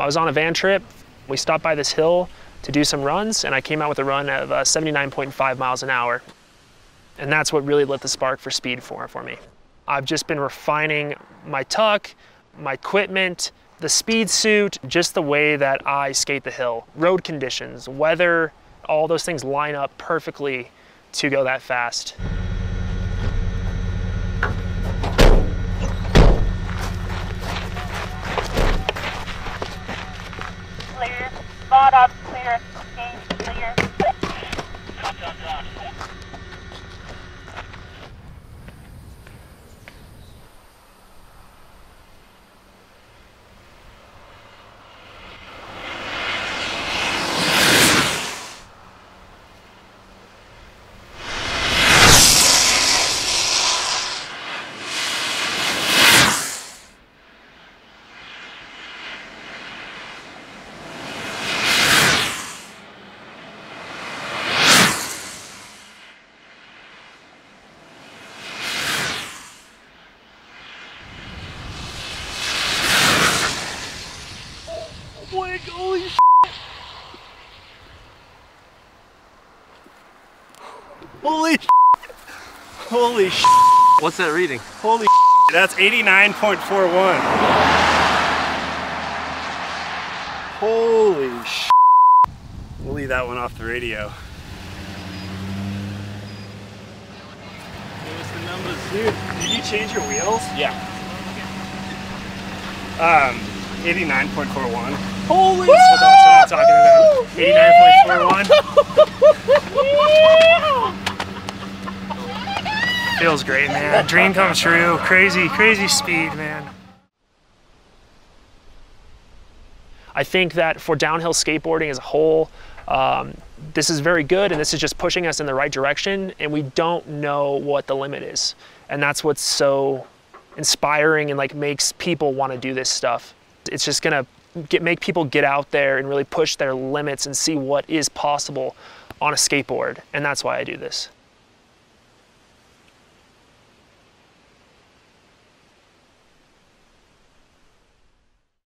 I was on a van trip. We stopped by this hill to do some runs, and I came out with a run of uh, 79.5 miles an hour. And that's what really lit the spark for speed for, for me. I've just been refining my tuck, my equipment, the speed suit, just the way that I skate the hill. Road conditions, weather, all those things line up perfectly to go that fast. Spot up. Holy Holy What's that reading? Holy That's 89.41. Holy We'll leave that one off the radio. Give us the numbers. Dude, did you change your wheels? Yeah. Um, 89.41. Holy so that's what I'm talking about. 89.41. Feels great, man. Dream come true. Crazy, crazy speed, man. I think that for downhill skateboarding as a whole, um, this is very good and this is just pushing us in the right direction and we don't know what the limit is. And that's what's so inspiring and like makes people want to do this stuff. It's just gonna get, make people get out there and really push their limits and see what is possible on a skateboard. And that's why I do this.